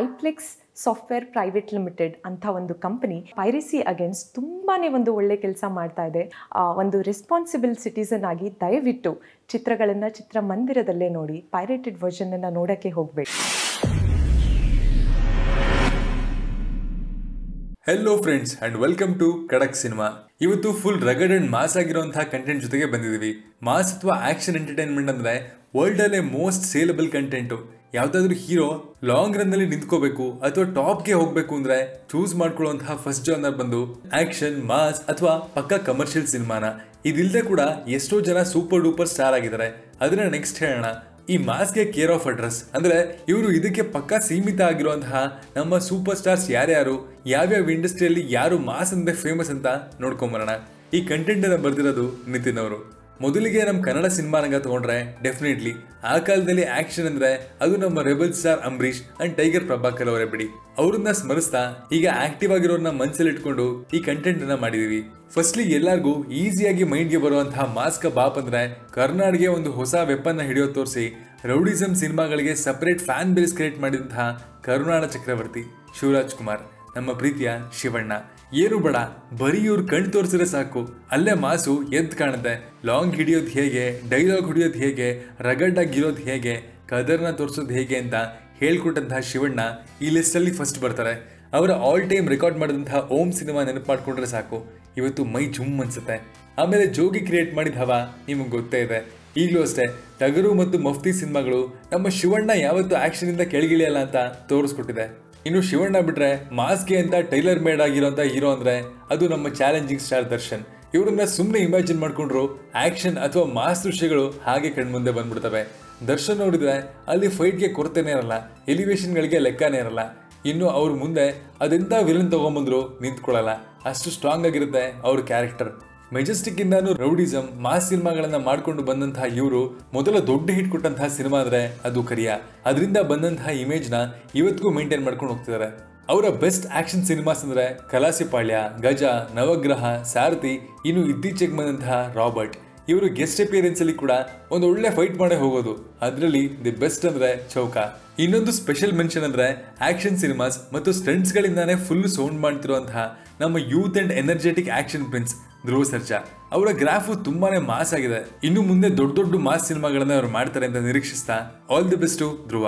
ಐಪ್ಲೆಕ್ಸ್ software private limited ಅಂತ ಒಂದು company piracy against ತುಂಬಾ ಒಂದು ಒಳ್ಳೆ ಕೆಲಸ ಮಾಡ್ತಾ ಇದೆ. ಒಂದು ರೆಸ್ಪಾನ್ಸಿಬಲ್ ಸಿಟಿಸನ್ ಆಗಿ ದಯವಿಟ್ಟು ಚಿತ್ರಗಳನ್ನು ಚಿತ್ರಮಂದಿರದಲ್ಲೇ ನೋಡಿ, ಪೈರೇಟೆಡ್ ವರ್ಷನನ್ನು ನೋಡೋಕ್ಕೆ ಹೋಗಬೇಕು hello friends and welcome to Kadak cinema ಇವತ್ತು ಫುಲ್ ರಗಡ್ ಅಂಡ್ ಮಾಸ್ ಆಗಿರುವಂತಹ ಕಂಟೆಂಟ್ ಜೊತೆಗೆ ಬಂದಿದ್ದೀವಿ. ಮಾಸ್ ಅಥವಾ ಆಕ್ಷನ್ ಎಂಟರ್ಟೈನ್ಮೆಂಟ್ ಅಂದ್ರೆ ವರ್ಲ್ಡ್ ಅಲ್ಲೇ ಮೋಸ್ಟ್ ಸೇಲಬಲ್ ಕಂಟೆಂಟ್ ಯಾವ್ದಾದ್ರು ಹೀರೋ ಲಾಂಗ್ ರನ್ನಲ್ಲಿ ನಿಂತ್ಕೋಬೇಕು ಅಥವಾ ಟಾಪ್ಗೆ ಹೋಗ್ಬೇಕು ಅಂದ್ರೆ ಚೂಸ್ ಮಾಡ್ಕೊಳ್ಳುವಂತಹ ಫಸ್ಟ್ ಜಾನರ್ ಬಂದು ಆಕ್ಷನ್ ಮಾಸ್ ಅಥವಾ ಪಕ್ಕ ಕಮರ್ಷಿಯಲ್ ಸಿನಿಮಾನ. ಇದಿಲ್ಲದೆ ಕೂಡ ಎಷ್ಟೋ ಜನ ಸೂಪರ್ ಡೂಪರ್ ಸ್ಟಾರ್ ಆಗಿದ್ದಾರೆ. ಅದನ್ನ ನೆಕ್ಸ್ಟ್ ಹೇಳೋಣ. ಈ ಮಾಸ್ಗೆ ಕೇರ್ ಆಫ್ ಅಡ್ರೆಸ್ ಅಂದ್ರೆ ಇವರು ಇದಕ್ಕೆ ಪಕ್ಕಾ ಸೀಮಿತ ಆಗಿರುವಂತಹ ನಮ್ಮ ಸೂಪರ್ ಸ್ಟಾರ್ಸ್ ಯಾರ್ಯಾರು, ಯಾವ್ಯಾವ ಇಂಡಸ್ಟ್ರಿಯಲ್ಲಿ ಯಾರು ಮಾಸ್ ಅಂದ್ರೆ ಫೇಮಸ್ ಅಂತ ನೋಡ್ಕೊಂಬರೋಣ. ಈ ಕಂಟೆಂಟ್ ಅನ್ನ ಬರ್ದಿರೋದು ನಿತಿನ್ ಅವರು. ಮೊದಲಿಗೆ ನಮ್ಮ ಕನ್ನಡ ಸಿನಿಮಾನಾಗ ತಗೊಂಡ್ರೆ ಡೆಫಿನೆಟ್ಲಿ ಆ ಕಾಲದಲ್ಲಿ ಆಕ್ಷನ್ ಅಂದ್ರೆ ಅದು ನಮ್ಮ rebel star Ambareesh and Tiger Prabhakar ಅವರೇ ಬಿಡಿ. ಅವ್ರನ್ನ ಸ್ಮರಿಸ್ತಾ ಈಗ ಆಕ್ಟಿವ್ ಆಗಿರೋರ್ನ ಮನ್ಸಲ್ಲಿ ಇಟ್ಕೊಂಡು ಈ ಕಂಟೆಂಟ್ ಅನ್ನ ಮಾಡಿದೀವಿ. ಫಸ್ಟ್ಲಿ ಎಲ್ಲರಿಗೂ ಈಸಿಯಾಗಿ ಮೈಂಡ್ಗೆ ಬರುವಂತಹ ಮಾಸ್ಕ್ ಬಾಪ್ ಅಂದ್ರೆ ಕರ್ನಾಡ್ಗೆ ಒಂದು ಹೊಸ ವೆಪನ್ನ ಹಿಡಿಯೋ ತೋರಿಸಿ ರೌಡಿಸಮ್ ಸಿನಿಮಾಗಳಿಗೆ ಸಪರೇಟ್ ಫ್ಯಾನ್ ಬೇಸ್ ಕ್ರಿಯೇಟ್ ಮಾಡಿದಂತಹ ಕರುನಾಡ ಚಕ್ರವರ್ತಿ, ಶಿವರಾಜ್ ಕುಮಾರ್. ನಮ್ಮ ಪ್ರೀತಿಯ ಶಿವಣ್ಣ. ಏನು ಬೇಡ, ಬರೀ ಇವ್ರು ಕಣ್ ತೋರಿಸಿದ್ರೆ ಸಾಕು. ಅಲ್ಲೇ ಮಾಸು ಎದ್ದು ಕಾಣುತ್ತೆ. ಲಾಂಗ್ ಹಿಡಿಯೋದು ಹೇಗೆ, ಡೈಲಾಗ್ ಹಿಡಿಯೋದು ಹೇಗೆ ರಗಡ್ಡಾಗಿರೋದು ಹೇಗೆ, ಕದರ್ನ ತೋರಿಸೋದು ಹೇಗೆ ಅಂತ ಹೇಳ್ಕೊಟ್ಟಂತಹ ಶಿವಣ್ಣ ಈ ಲಿಸ್ಟಲ್ಲಿ ಫಸ್ಟ್ ಬರ್ತಾರೆ. ಅವರ ಆಲ್ ಟೈಮ್ ರೆಕಾರ್ಡ್ ಮಾಡಿದಂತಹ ಓಂ ಸಿನಿಮಾ ನೆನಪು ಮಾಡ್ಕೊಂಡ್ರೆ ಸಾಕು. ಇವತ್ತು ಮೈ ಜುಮ್ ಅನ್ಸುತ್ತೆ. ಆಮೇಲೆ ಜೋಗಿ ಕ್ರಿಯೇಟ್ ಮಾಡಿದ ಹವ ನಿಮಗೆ ಗೊತ್ತೇ ಇದೆ. ಈಗಲೂ ಅಷ್ಟೇ, ಟಗರು ಮತ್ತು ಮಫ್ತಿ ಸಿನಿಮಾಗಳು ನಮ್ಮ ಶಿವಣ್ಣ ಯಾವತ್ತು ಆಕ್ಷನ್ ಇಂದ ಕೆಳಗಿಳಿಯಲ್ಲ ಅಂತ ತೋರಿಸ್ಕೊಟ್ಟಿದೆ. ಇನ್ನು ಶಿವಣ್ಣ ಬಿಟ್ರೆ ಮಾಸ್ಗೆ ಅಂತ ಟೈಲರ್ ಮೇಡ್ ಆಗಿರೋಂಥ ಹೀರೋ ಅಂದ್ರೆ ಅದು ನಮ್ಮ ಚಾಲೆಂಜಿಂಗ್ ಸ್ಟಾರ್ ದರ್ಶನ್. ಇವ್ರನ್ನ ಸುಮ್ಮನೆ ಇಮ್ಯಾಜಿನ್ ಮಾಡ್ಕೊಂಡ್ರು ಆಕ್ಷನ್ ಅಥವಾ ಮಾಸ್ ದೃಶ್ಯಗಳು ಹಾಗೆ ಕಣ್ಮುಂದೆ ಬಂದ್ಬಿಡ್ತವೆ. ದರ್ಶನ್ ನೋಡಿದ್ರೆ ಅಲ್ಲಿ ಫೈಟ್ಗೆ ಕೊರತೆನೇ ಇರಲ್ಲ ಎಲಿವೇಶನ್ಗಳಿಗೆ ಲೆಕ್ಕನೇ ಇರಲ್ಲ. ಇನ್ನು ಅವ್ರ ಮುಂದೆ ಅದೆಂತ ವಿಲನ್ ತಗೊಂಬಂದ್ರು ನಿಂತ್ಕೊಳ್ಳಲ್ಲ. ಅಷ್ಟು ಸ್ಟ್ರಾಂಗ್ ಆಗಿರುತ್ತೆ ಅವ್ರ ಕ್ಯಾರೆಕ್ಟರ್ ಮೆಜೆಸ್ಟಿಕ್ ಇಂದಾನು ರೌಡಿಸಮ್ ಮಾಸ್ ಸಿನಿಮಾಗಳನ್ನ ಮಾಡ್ಕೊಂಡು ಬಂದಂತಹ ಇವರು ಮೊದಲ ದೊಡ್ಡ ಹಿಟ್ ಕೊಟ್ಟಂತಹ ಸಿನಿಮಾ ಅಂದ್ರೆ ಅದು ಕರಿಯ. ಅದರಿಂದ ಬಂದಂತಹ ಇಮೇಜ್ನ ಇವತ್ತಿಗೂ ಮೇಂಟೈನ್ ಮಾಡ್ಕೊಂಡು ಹೋಗ್ತಿದ್ದಾರೆ ಅವರ ಬೆಸ್ಟ್ ಆಕ್ಷನ್ ಸಿನಿಮಾಸ್ ಅಂದ್ರೆ ಕಲಾಸಿಪಾಳ್ಯ ಗಜ, ನವಗ್ರಹ, ಸಾರಥಿ, ಇನ್ನು ಇತ್ತೀಚೆಗೆ ಬಂದಂತಹ ರಾಬರ್ಟ್. ಇವರು ಗೆಸ್ಟ್ ಅಪಿಯರೆನ್ಸ್ ಅಲ್ಲಿ ಕೂಡ ಒಂದು ಒಳ್ಳೆ ಫೈಟ್ ಮಾಡೇ ಹೋಗೋದು. ಅದರಲ್ಲಿ ದಿ ಬೆಸ್ಟ್ ಅಂದ್ರೆ ಚೌಕ. ಇನ್ನೊಂದು ಸ್ಪೆಷಲ್ ಮೆನ್ಷನ್ ಅಂದ್ರೆ ಆಕ್ಷನ್ ಸಿನಿಮಾಸ್ ಮತ್ತು ಸ್ಟಂಟ್ಸ್ ಗಳಿಂದಾನೇ ಫುಲ್ ಸೌಂಡ್ ಮಾಡ್ತಿರುವಂತಹ ನಮ್ಮ youth and energetic action prince Dhruva Sarja ಅವರ ಗ್ರಾಫು ತುಂಬಾನೇ ಮಾಸ್ ಆಗಿದೆ. ಇನ್ನು ಮುಂದೆ ದೊಡ್ಡ ದೊಡ್ಡ ಮಾಸ್ ಸಿನಿಮಾಗಳನ್ನ ಅವ್ರು ಮಾಡ್ತಾರೆ ಅಂತ ನಿರೀಕ್ಷಿಸ್ತಾ ಆಲ್ ದಿ ಬೆಸ್ಟ್ ಧ್ರುವ.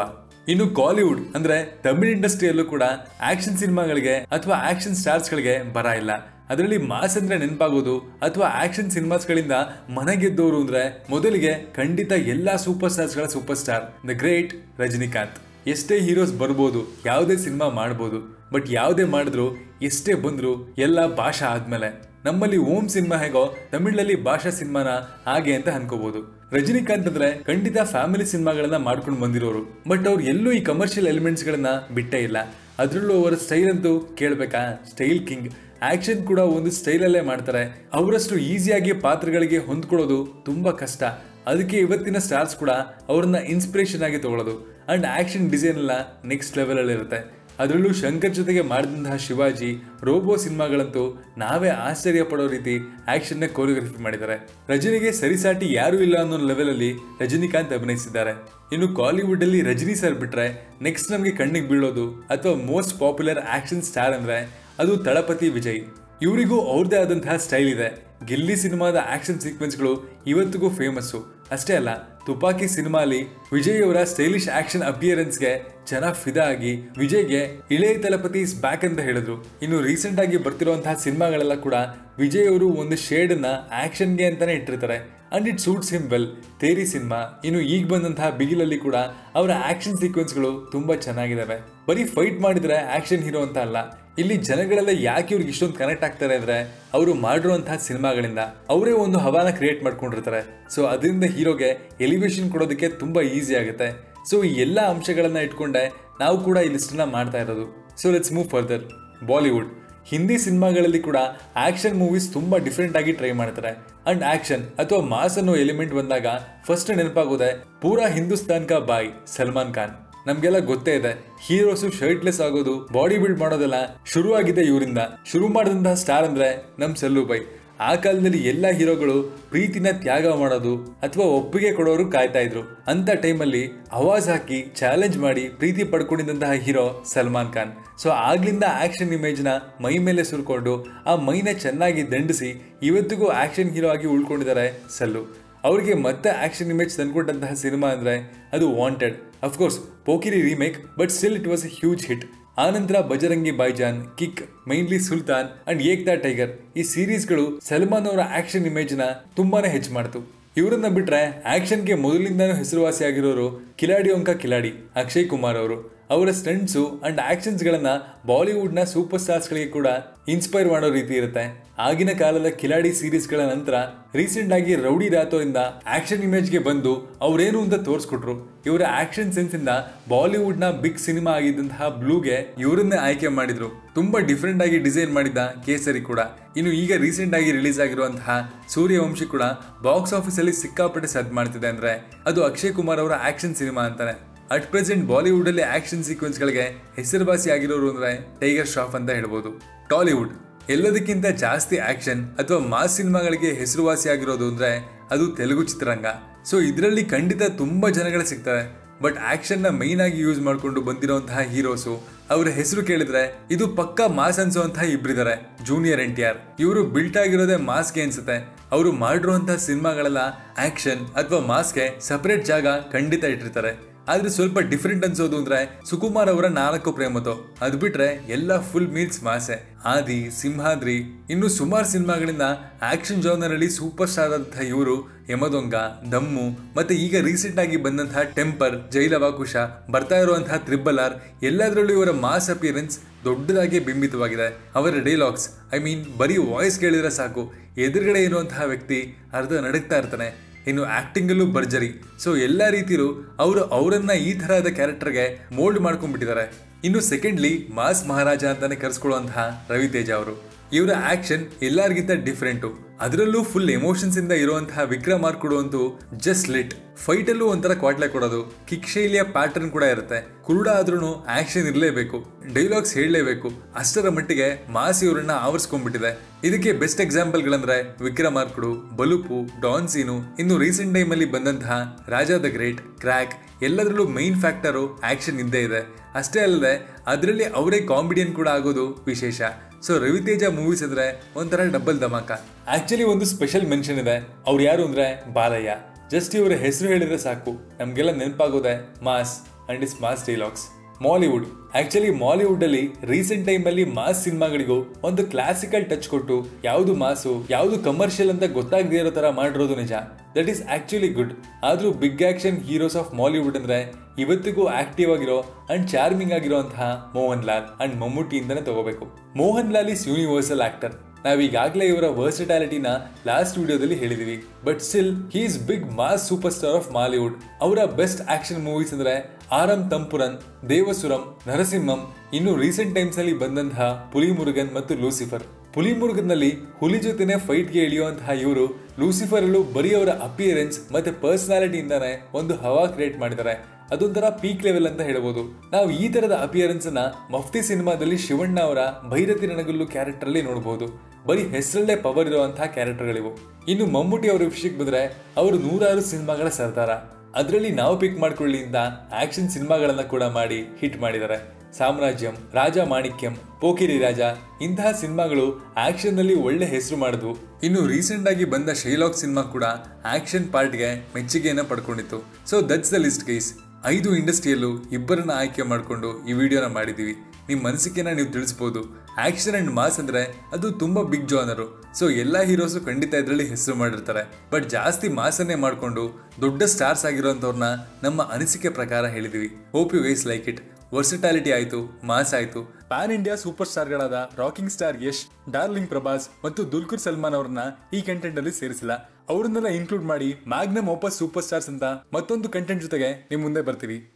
ಇನ್ನು ಕಾಲಿವುಡ್ ಅಂದ್ರೆ ತಮಿಳ್ ಇಂಡಸ್ಟ್ರಿಯಲ್ಲೂ ಕೂಡ ಆಕ್ಷನ್ ಸಿನಿಮಾಗಳಿಗೆ ಅಥವಾ ಆಕ್ಷನ್ ಸ್ಟಾರ್ಸ್ ಗಳಿಗೆ ಬರ ಇಲ್ಲ. ಅದರಲ್ಲಿ ಮಾಸ್ ಅಂದ್ರೆ ನೆನಪಾಗೋದು, ಅಥವಾ ಆಕ್ಷನ್ ಸಿನಿಮಾಸ್ ಗಳಿಂದ ಮನೆಗೆದ್ದವರು ಅಂದ್ರೆ ಮೊದಲಿಗೆ ಖಂಡಿತ ಎಲ್ಲಾ super ಸ್ಟಾರ್ಸ್ಗಳ super star the great Rajinikanth. ಎಷ್ಟೇ ಹೀರೋಸ್ ಬರ್ಬೋದು, ಯಾವುದೇ ಸಿನಿಮಾ ಮಾಡ್ಬೋದು ಬಟ್ ಯಾವುದೇ ಮಾಡಿದ್ರು, ಎಷ್ಟೇ ಬಂದ್ರು, ಎಲ್ಲ ಭಾಷಾ ಆದ್ಮೇಲೆ. ನಮ್ಮಲ್ಲಿ ಓಂ ಸಿನಿಮಾ ಹೇಗೋ ತಮಿಳಲ್ಲಿ ಭಾಷಾ ಸಿನಿಮಾನ ಹಾಗೆ ಅಂತ ಅನ್ಕೋಬಹುದು ರಜನಿಕಾಂತ್ ಅಂದ್ರೆ ಖಂಡಿತ ಫ್ಯಾಮಿಲಿ ಸಿನಿಮಾಗಳನ್ನ ಮಾಡ್ಕೊಂಡು ಬಂದಿರೋರು. ಬಟ್ ಅವ್ರು ಎಲ್ಲೂ ಈ ಕಮರ್ಷಿಯಲ್ ಎಲಿಮೆಂಟ್ಸ್ ಗಳನ್ನ ಬಿಟ್ಟೇ ಇಲ್ಲ. ಅದರಲ್ಲೂ ಅವರ ಸ್ಟೈಲ್ ಅಂತೂ ಕೇಳ್ಬೇಕಾ? ಸ್ಟೈಲ್ ಕಿಂಗ್ ಆಕ್ಷನ್ ಕೂಡ ಒಂದು ಸ್ಟೈಲಲ್ಲೇ ಮಾಡ್ತಾರೆ. ಅವರಷ್ಟು ಈಸಿಯಾಗಿ ಪಾತ್ರಗಳಿಗೆ ಹೊಂದ್ಕೊಳ್ಳೋದು ತುಂಬಾ ಕಷ್ಟ. ಅದಕ್ಕೆ ಇವತ್ತಿನ ಸ್ಟಾರ್ಸ್ ಕೂಡ ಅವ್ರನ್ನ ಇನ್ಸ್ಪಿರೇಷನ್ ಆಗಿ ತಗೊಳ್ಳೋದು. ಅಂಡ್ ಆಕ್ಷನ್ ಡಿಸೈನ್ ಎಲ್ಲ ನೆಕ್ಸ್ಟ್ ಲೆವೆಲ್ ಅಲ್ಲಿ ಇರುತ್ತೆ ಅದರಲ್ಲೂ ಶಂಕರ್ ಜೊತೆಗೆ ಮಾಡಿದಂತಹ ಶಿವಾಜಿ, ರೋಬೋ ಸಿನಿಮಾಗಳಂತೂ ನಾವೇ ಆಶ್ಚರ್ಯ ಪಡೋ ರೀತಿ ಆಕ್ಷನ್ನ ಕೋರಿಯೋಗ್ರಫಿ ಮಾಡಿದ್ದಾರೆ. ರಜನಿಗೆ ಸರಿಸಾಟಿ ಯಾರೂ ಇಲ್ಲ ಅನ್ನೋ ಲೆವೆಲಲ್ಲಿ ರಜನಿಕಾಂತ್ ಅಭಿನಯಿಸಿದ್ದಾರೆ. ಇನ್ನು ಕಾಲಿವುಡ್ ಅಲ್ಲಿ ರಜನಿ ಸರ್ ಬಿಟ್ರೆ ನೆಕ್ಸ್ಟ್ ನಮಗೆ ಕಣ್ಣಿಗೆ ಬೀಳೋದು ಅಥವಾ ಮೋಸ್ಟ್ ಪಾಪ್ಯುಲರ್ ಆಕ್ಷನ್ ಸ್ಟಾರ್ ಅಂದ್ರೆ ಅದು ತಳಪತಿ ವಿಜಯ್. ಇವರಿಗೂ ಅವ್ರದೇ ಆದಂತಹ ಸ್ಟೈಲ್ ಇದೆ. ಗಿಲ್ಲಿ ಸಿನಿಮಾದ ಆಕ್ಷನ್ ಸೀಕ್ವೆನ್ಸ್ಗಳು ಇವತ್ತಿಗೂ ಫೇಮಸ್ಸು ಅಷ್ಟೇ ಅಲ್ಲ, ತುಪಾಕಿ ಸಿನಿಮಾಲಿ ವಿಜಯ್ ಅವರ ಸ್ಟೈಲಿಶ್ ಆಕ್ಷನ್ ಅಪಿಯರೆನ್ಸ್ಗೆ ಜನ ಫಿದಾ ಆಗಿ ವಿಜಯ್ಗೆ ಇಳೆಯ ತಲಪತಿ ಇಸ್ ಬ್ಯಾಕ್ ಅಂತ ಹೇಳಿದ್ರು. ಇನ್ನು ರೀಸೆಂಟ್ ಆಗಿ ಬರ್ತಿರುವಂತಹ ಸಿನಿಮಾಗಳೆಲ್ಲ ಕೂಡ ವಿಜಯ್ ಅವರು ಒಂದು ಶೇಡ್ ಅನ್ನ ಆಕ್ಷನ್ಗೆ ಅಂತಾನೆ ಇಟ್ಟಿರ್ತಾರೆ. And it suits him well, Theri cinema. ಇನ್ನು ಈಗ ಬಂದಂತಹ ಬಿಗಿಲಲ್ಲಿ ಕೂಡ ಅವರ ಆಕ್ಷನ್ ಸೀಕ್ವೆನ್ಸ್ಗಳು ತುಂಬಾ ಚೆನ್ನಾಗಿದ್ದಾವೆ ಬರೀ ಫೈಟ್ ಮಾಡಿದ್ರೆ ಆಕ್ಷನ್ ಹೀರೋ ಅಂತ ಅಲ್ಲ ಇಲ್ಲಿ ಜನಗಳೆಲ್ಲ ಯಾಕೆ ಇವ್ರಿಗೆ ಇಷ್ಟೊಂದು ಕನೆಕ್ಟ್ ಆಗ್ತಾರೆ ಅಂದ್ರೆ ಅವರು ಮಾಡಿರುವಂತಹ ಸಿನಿಮಾಗಳಿಂದ ಅವರೇ ಒಂದು ಹವಾನ ಕ್ರಿಯೇಟ್ ಮಾಡ್ಕೊಂಡಿರ್ತಾರೆ. ಸೊ ಅದರಿಂದ ಹೀರೋಗೆ ಎಲಿವೇಶನ್ ಕೊಡೋದಕ್ಕೆ ತುಂಬಾ ಈಸಿ ಆಗುತ್ತೆ. ಸೊ ಈ ಎಲ್ಲ ಅಂಶಗಳನ್ನ ಇಟ್ಕೊಂಡೆ ನಾವು ಕೂಡ ಈ ಲಿಸ್ಟನ್ನ ಮಾಡ್ತಾ ಇರೋದು. So let's move further Bollywood Hindi ಸಿನಿಮಾಗಳಲ್ಲಿ ಕೂಡ ಆಕ್ಷನ್ ಮೂವೀಸ್ ತುಂಬಾ ಡಿಫ್ರೆಂಟ್ ಆಗಿ ಟ್ರೈ ಮಾಡ್ತಾರೆ. ಅಂಡ್ ಆಕ್ಷನ್ ಅಥವಾ ಮಾಸ್ ಅನ್ನೋ ಎಲಿಮೆಂಟ್ ಬಂದಾಗ ಫಸ್ಟ್ ನೆನಪಾಗೋದೆ ಪೂರಾ ಹಿಂದೂಸ್ತಾನ್ ಕಾ ಬಾಯ್ ಸಲ್ಮಾನ್ ಖಾನ್ ನಮ್ಗೆಲ್ಲ ಗೊತ್ತೇ ಇದೆ. ಹೀರೋಸು ಶರ್ಟ್ಲೆಸ್ ಆಗೋದು ಬಾಡಿ ಬಿಲ್ಡ್ ಮಾಡೋದೆಲ್ಲ ಶುರು ಆಗಿದೆ ಇವರಿಂದ. ಶುರು ಮಾಡಿದಂತಹ ಸ್ಟಾರ್ ಅಂದ್ರೆ ನಮ್ ಸಲ್ಲು ಬೈ. ಆ ಕಾಲದಲ್ಲಿ ಎಲ್ಲ ಹೀರೋಗಳು ಪ್ರೀತಿನ ತ್ಯಾಗ ಮಾಡೋದು ಅಥವಾ ಒಪ್ಪಿಗೆ ಕೊಡೋರು ಕಾಯ್ತಾ ಇದ್ರು. ಅಂತ ಟೈಮಲ್ಲಿ ಅವಾಜ್ ಹಾಕಿ ಚಾಲೆಂಜ್ ಮಾಡಿ ಪ್ರೀತಿ ಪಡ್ಕೊಂಡಿದ್ದಂತಹ ಹೀರೋ ಸಲ್ಮಾನ್ ಖಾನ್. ಸೊ ಆಗ್ಲಿಂದ ಆಕ್ಷನ್ ಇಮೇಜ್ನ ಮೈ ಮೇಲೆ ಸುರ್ಕೊಂಡು ಆ ಮೈನ ಚೆನ್ನಾಗಿ ದಂಡಿಸಿ ಇವತ್ತಿಗೂ ಆಕ್ಷನ್ ಹೀರೋ ಆಗಿ ಉಳ್ಕೊಂಡಿದ್ದಾರೆ ಸಲ್ಲು. ಅವ್ರಿಗೆ ಮತ್ತೆ ಆಕ್ಷನ್ ಇಮೇಜ್ ತಂದುಕೊಟ್ಟಂತಹ ಸಿನಿಮಾ ಅಂದ್ರೆ ಅದು Wanted of course Pokiri remake but still it was a huge hit ಆನಂತರ Bajrangi Bhaijaan Kick mainly Sultan and Ekta tiger ಈ ಸೀರೀಸ್ಗಳು ಸಲ್ಮಾನ್ ಅವರ ಆಕ್ಷನ್ ಇಮೇಜ್ನ ತುಂಬಾನೇ ಹೆಚ್ಚು ಮಾಡ್ತು. ಇವರನ್ನ ಬಿಟ್ರೆ ಆಕ್ಷನ್ಗೆ ಮೊದಲಿಂದಾನು ಹೆಸರುವಾಸಿಯಾಗಿರೋರು ಕಿಲಾಡಿ ಒಂಕ ಕಿಲಾಡಿ, ಅಕ್ಷಯ್ ಕುಮಾರ್ ಅವರು. ಅವರ ಸ್ಟಂಟ್ಸು ಅಂಡ್ ಆಕ್ಷನ್ಸ್ಗಳನ್ನು ಬಾಲಿವುಡ್ನ ಸೂಪರ್ ಸ್ಟಾರ್ಸ್ಗಳಿಗೆ ಕೂಡ ಇನ್ಸ್ಪೈರ್ ಮಾಡೋ ರೀತಿ ಇರುತ್ತೆ. ಆಗಿನ ಕಾಲದ ಕಿಲಾಡಿ ಸೀರೀಸ್ಗಳ ನಂತರ ರೀಸೆಂಟ್ ಆಗಿ ರೌಡಿ ರಾಥೋ ಇಂದ ಆಕ್ಷನ್ ಇಮೇಜ್ಗೆ ಬಂದು ಅವರೇನು ಅಂತ ತೋರಿಸ್ಕೊಟ್ರು. ಇವರ ಆಕ್ಷನ್ ಸೆನ್ಸ್ ಇಂದ ಬಾಲಿವುಡ್ನ ಬಿಗ್ ಸಿನಿಮಾ ಆಗಿದ್ದಂತಹ ಬ್ಲೂಗೆ ಇವರನ್ನೇ ಆಯ್ಕೆ ಮಾಡಿದ್ರು. ತುಂಬಾ ಡಿಫ್ರೆಂಟ್ ಆಗಿ ಡಿಸೈನ್ ಮಾಡಿದ್ದ ಕೇಸರಿ ಕೂಡ. ಇನ್ನು ಈಗ ರೀಸೆಂಟ್ ಆಗಿ ರಿಲೀಸ್ ಆಗಿರುವಂತಹ ಸೂರ್ಯವಂಶಿ ಕೂಡ ಬಾಕ್ಸ್ ಆಫೀಸ್ ಅಲ್ಲಿ ಸಿಕ್ಕಾಪಟ್ಟೆ ಸದ್ ಮಾಡ್ತಿದೆ ಅಂದ್ರೆ ಅದು ಅಕ್ಷಯ್ ಕುಮಾರ್ ಅವರ ಆಕ್ಷನ್ ಸಿನಿಮಾ ಅಂತಾನೆ. ಅಟ್ ಪ್ರೆಸೆಂಟ್ ಬಾಲಿವುಡ್ ಅಲ್ಲಿ ಆಕ್ಷನ್ ಸೀಕ್ವೆನ್ಸ್ ಗಳಿಗೆ ಹೆಸರುವಾಸಿ ಆಗಿರೋರು ಅಂದ್ರೆ ಟೈಗರ್ ಶ್ರಾಫ್ ಅಂತ ಹೇಳ್ಬೋದು. ಟಾಲಿವುಡ್ ಎಲ್ಲದಕ್ಕಿಂತ ಜಾಸ್ತಿ ಆಕ್ಷನ್ ಅಥವಾ ಮಾಸ್ ಸಿನಿಮಾಗಳಿಗೆ ಹೆಸರುವಾಸಿ ಆಗಿರೋದು ಅಂದ್ರೆ ಅದು ತೆಲುಗು ಚಿತ್ರರಂಗ. ಸೊ ಇದರಲ್ಲಿ ಖಂಡಿತ ತುಂಬಾ ಜನಗಳು ಸಿಗ್ತಾರೆ. ಬಟ್ ಆಕ್ಷನ್ನ ಮೈನ್ ಆಗಿ ಯೂಸ್ ಮಾಡ್ಕೊಂಡು ಬಂದಿರುವಂತಹ ಹೀರೋಸು ಅವರ ಹೆಸರು ಕೇಳಿದ್ರೆ ಇದು ಪಕ್ಕಾ ಮಾಸ್ ಅನ್ಸುವಂತಹ ಇಬ್ಬರಿದ್ದಾರೆ ಜೂನಿಯರ್ ಎನ್ ಟಿ ಆರ್ ಇವರು ಬಿಲ್ಟ್ ಆಗಿರೋದೇ ಮಾಸ್ಗೆ ಅನ್ಸುತ್ತೆ. ಅವರು ಮಾಡಿರುವಂತಹ ಸಿನಿಮಾಗಳೆಲ್ಲ ಆಕ್ಷನ್ ಅಥವಾ ಮಾಸ್ಗೆ ಸಪರೇಟ್ ಜಾಗ ಖಂಡಿತ ಇಟ್ಟಿರ್ತಾರೆ. ಆದ್ರೆ ಸ್ವಲ್ಪ ಡಿಫ್ರೆಂಟ್ ಅನ್ಸೋದು ಅಂದ್ರೆ ಸುಕುಮಾರ್ ಅವರ ನಾಲ್ಕು ಪ್ರೇಮತೋ? ಅದ್ ಬಿಟ್ರೆ ಎಲ್ಲ ಫುಲ್ ಮೀಲ್ಸ್ ಮಾಸೆ. ಆದಿ, ಸಿಂಹಾದ್ರಿ, ಇನ್ನು ಸುಮಾರು ಸಿನಿಮಾಗಳಿಂದ ಆಕ್ಷನ್ ಜಾನರ್ ಅಲ್ಲಿ ಸೂಪರ್ ಸ್ಟಾರ್ ಆದಂತಹ ಇವರು ಯಮದೊಂಗ, ದಮ್ಮು, ಮತ್ತೆ ಈಗ ರೀಸೆಂಟ್ ಆಗಿ ಬಂದಂತಹ ಟೆಂಪರ್ ಜೈಲವಾಕುಶ ಬರ್ತಾ ಇರುವಂತಹ ತ್ರಿಬಲ್ ಆರ್ ಎಲ್ಲದರಲ್ಲೂ ಇವರ ಮಾಸ್ ಅಪಿಯರೆನ್ಸ್ ದೊಡ್ಡದಾಗಿ ಬಿಂಬಿತವಾಗಿದೆ. ಅವರ ಡೈಲಾಗ್ಸ್ ಐ ಮೀನ್ ಬರೀ ವಾಯ್ಸ್ ಕೇಳಿದ್ರೆ ಸಾಕು. ಎದುರುಗಡೆ ಇರುವಂತಹ ವ್ಯಕ್ತಿ ಅರ್ಧ ನಡಕ್ತಾ ಇರ್ತಾನೆ. ಇನ್ನು ಆಕ್ಟಿಂಗಲ್ಲೂ ಭರ್ಜರಿ. ಸೊ ಎಲ್ಲ ರೀತಿಯಲ್ಲೂ ಅವರು ಅವರನ್ನ ಈ ತರಹದ ಕ್ಯಾರೆಕ್ಟರ್ಗೆ ಮೋಲ್ಡ್ ಮಾಡ್ಕೊಂಡ್ಬಿಟ್ಟಿದ್ದಾರೆ ಇನ್ನು ಸೆಕೆಂಡ್ಲಿ ಮಾಸ್ ಮಹಾರಾಜ ಅಂತಾನೆ ಕರೆಸ್ಕೊಳ್ಳುವಂತಹ ರವಿತೇಜ ಅವರು. ಇವರ ಆಕ್ಷನ್ ಎಲ್ಲರಿಗಿಂತ ಡಿಫ್ರೆಂಟು ಅದರಲ್ಲೂ ಫುಲ್ ಎಮೋಷನ್ಸ್ ಇಂದ ಇರುವಂತಹ ವಿಕ್ರಮ್ ಕೊಡುವಂತೂ ಜಸ್ಟ್ ಲಿಟ್ ಫೈಟ್ ಅಲ್ಲೂ ಒಂಥರ ಕ್ವಾಟ್ಲೆ ಕೊಡೋದು. ಕಿಕ್ ಶೈಲಿಯ ಪ್ಯಾಟರ್ನ್ ಕೂಡ ಇರುತ್ತೆ. ಕುರುಡ ಆದ್ರೂ ಆಕ್ಷನ್ ಇರಲೇಬೇಕು. ಡೈಲಾಗ್ಸ್ ಹೇಳಲೇಬೇಕು. ಅಷ್ಟರ ಮಟ್ಟಿಗೆ ಮಾಸಿ ಇವರನ್ನ ಆವರಿಸ್ಕೊಂಡ್ಬಿಟ್ಟಿದೆ. ಇದಕ್ಕೆ ಬೆಸ್ಟ್ ಎಕ್ಸಾಂಪಲ್ಗಳಂದ್ರೆ ವಿಕ್ರಮ್ ಆರ್ಕುಡು ಬಲುಪು ಡಾನ್ಸೀನು ಇನ್ನು ರೀಸೆಂಟ್ ಟೈಮ್ ಅಲ್ಲಿ ಬಂದಂತಹ ರಾಜಾ ದ ಗ್ರೇಟ್, ಕ್ರ್ಯಾಕ್, ಎಲ್ಲದರಲ್ಲೂ ಮೈನ್ ಫ್ಯಾಕ್ಟರು ಆಕ್ಷನ್ ಇದ್ದೇ ಇದೆ. ಅಷ್ಟೇ ಅಲ್ಲದೆ, ಅದರಲ್ಲಿ ಅವರೇ ಕಾಮಿಡಿಯನ್ ಕೂಡ ಆಗೋದು ವಿಶೇಷ. ಸೊ ರವಿತೇಜ ಮೂವೀಸ್ ಅಂದ್ರೆ ಒಂಥರ ಡಬ್ಬಲ್ ಧಮಾಕ. ಆಕ್ಚುಲಿ ಒಂದು ಸ್ಪೆಷಲ್ ಮೆನ್ಷನ್ ಇದೆ. ಅವ್ರು ಯಾರು ಅಂದ್ರೆ ಬಾಲಯ್ಯ. ಜಸ್ಟ್ ಇವರ ಹೆಸರು ಹೇಳಿದ್ರೆ ಸಾಕು. ನಮ್ಗೆಲ್ಲ ನೆನಪಾಗೋದೆ mass and is mass dialogues Mollywood actually Mollywood ಅಲ್ಲಿ ರೀಸೆಂಟ್ ಟೈಮ್ ಅಲ್ಲಿ ಮಾಸ್ ಸಿನಿಮಾಗಳಿಗೂ ಒಂದು ಕ್ಲಾಸಿಕಲ್ ಟಚ್ ಕೊಟ್ಟು ಯಾವುದು ಮಾಸು, ಯಾವುದು ಕಮರ್ಷಿಯಲ್ ಅಂತ ಗೊತ್ತಾಗದೇ ಇರೋ ತರ ಮಾಡಿರೋದು ನಿಜ. ದಟ್ ಈಸ್ ಆಕ್ಚುಲಿ ಗುಡ್ ಆದ್ರೂ big action heroes of Mollywood ಅಂದ್ರೆ ಇವತ್ತಿಗೂ ಆಕ್ಟಿವ್ ಆಗಿರೋ ಅಂಡ್ ಚಾರ್ಮಿಂಗ್ ಆಗಿರುವಂತಹ ಮೋಹನ್ ಲಾಲ್ ಅಂಡ್ ಮಮ್ಮೂಟಿಯಿಂದನೇ ತಗೋಬೇಕು. Mohan Lal is universal actor ನಾವೀಗಾಗಲೇ ಇವರ ವರ್ಸಿಟಾಲಿಟಿನ ಲಾಸ್ಟ್ ವಿಡಿಯೋದಲ್ಲಿ ಹೇಳಿದೀವಿ. But still is big mass super star of Mollywood ಅವರ ಬೆಸ್ಟ್ ಆಕ್ಷನ್ ಮೂವೀಸ್ ಅಂದ್ರೆ ಆರಂ ತಂಪುರನ್, ದೇವಸುರಂ, ನರಸಿಂಹಂ, ಇನ್ನು ರೀಸೆಂಟ್ ಟೈಮ್ಸ್ ಅಲ್ಲಿ ಬಂದಂತಹ ಪುಲಿ ಮುರುಗನ್ ಮತ್ತು ಲೂಸಿಫರ್. ಪುಲಿ ಮುರುಗನ್ನಲ್ಲಿ ಹುಲಿ ಜೊತೆನೆ ಫೈಟ್ಗೆ ಇಳಿಯುವಂತಹ ಇವರು ಲೂಸಿಫರ್ ಅಲ್ಲೂ ಬರೀ ಅವರ ಅಪಿಯರೆನ್ಸ್ ಮತ್ತೆ ಪರ್ಸನಾಲಿಟಿಯಿಂದಾನೆ ಒಂದು ಹವಾ ಕ್ರಿಯೇಟ್ ಮಾಡಿದ್ದಾರೆ. ಅದೊಂಥರ ಪೀಕ್ ಲೆವೆಲ್ ಅಂತ ಹೇಳಬಹುದು ನಾವು ಈ ತರದ ಅಪಿಯರೆನ್ಸ್ ಅನ್ನ ಮಫ್ತಿ ಸಿನಿಮಾದಲ್ಲಿ ಶಿವಣ್ಣ ಅವರ ಭೈರತಿ ನನಗಲ್ಲು ಕ್ಯಾರೆಕ್ಟರ್ ಅಲ್ಲಿ ನೋಡಬಹುದು ಬರೀ ಹೆಸರಲ್ಲೇ ಪವರ್ ಇರುವಂತಹ ಕ್ಯಾರೆಕ್ಟರ್ಗಳಿವು ಇನ್ನು ಮಮ್ಮೂಟಿ ಅವರ ವಿಷಯಕ್ಕೆ ಬಂದ್ರೆ, ಅವರು ನೂರಾರು ಸಿನಿಮಾಗಳ ಸರ್ದಾರ. ಅದರಲ್ಲಿ ನಾವು ಪಿಕ್ ಮಾಡ್ಕೊಳ್ಳಿ ಅಂತ ಆಕ್ಷನ್ ಸಿನಿಮಾಗಳನ್ನ ಕೂಡ ಮಾಡಿ ಹಿಟ್ ಮಾಡಿದ್ದಾರೆ. ಸಾಮ್ರಾಜ್ಯಂ, ರಾಜ ಮಾಣಿಕ್ಯಂ, ಪೋಕಿರಿ ರಾಜ, ಇಂತಹ ಸಿನಿಮಾಗಳು ಆಕ್ಷನ್ನಲ್ಲಿ ಒಳ್ಳೆ ಹೆಸರು ಮಾಡಿದ್ವು. ಇನ್ನು ರೀಸೆಂಟ್ ಆಗಿ ಬಂದ ಶೈಲಾಕ್ ಸಿನಿಮಾ ಕೂಡ ಆಕ್ಷನ್ ಪಾರ್ಟ್ಗೆ ಮೆಚ್ಚುಗೆಯನ್ನ ಪಡ್ಕೊಂಡಿತ್ತು. So that's the list guys ಐದು ಇಂಡಸ್ಟ್ರಿಯಲ್ಲೂ ಇಬ್ಬರನ್ನ ಆಯ್ಕೆ ಮಾಡಿಕೊಂಡು ಈ ವಿಡಿಯೋನ ಮಾಡಿದೀವಿ ನಿಮ್ಮ ಮನಸ್ಸಿಗೆನ ನೀವು ತಿಳಿಸ್ಬೋದು. ಆಕ್ಷನ್ ಅಂಡ್ ಮಾಸ್ ಅಂದ್ರೆ ಅದು ತುಂಬಾ ಬಿಗ್ ಜಾನರು ಸೊ ಎಲ್ಲಾ ಹೀರೋಸು ಖಂಡಿತ ಇದರಲ್ಲಿ ಹೆಸರು ಮಾಡಿರ್ತಾರೆ. ಬಟ್ ಜಾಸ್ತಿ ಮಾಸನ್ನೇ ಮಾಡಿಕೊಂಡು ದೊಡ್ಡ ಸ್ಟಾರ್ಸ್ ಆಗಿರೋಂಥವ್ರನ್ನ ನಮ್ಮ ಅನಿಸಿಕೆ ಪ್ರಕಾರ ಹೇಳಿದ್ವಿ. Hope you was like it versatility ಆಯಿತು ಮಾಸ್ ಆಯಿತು. Pan India super ಸ್ಟಾರ್ಗಳಾದ rocking star Yash darling Prabhas ಮತ್ತು ದುಲ್ಕುರ್ ಸಲ್ಮಾನ್ ಅವ್ರನ್ನ ಈ ಕಂಟೆಂಟ್ ಅಲ್ಲಿ ಸೇರಿಸಿಲ್ಲ. ಅವ್ರನ್ನೆಲ್ಲ ಇನ್ಕ್ಲೂಡ್ ಮಾಡಿ ಮ್ಯಾಗ್ನಮ್ ಓಪಸ್ ಸೂಪರ್ ಸ್ಟಾರ್ಸ್ ಅಂತ ಮತ್ತೊಂದು ಕಂಟೆಂಟ್ ಜೊತೆಗೆ ನಿಮ್ಮ ಮುಂದೆ ಬರ್ತೀವಿ.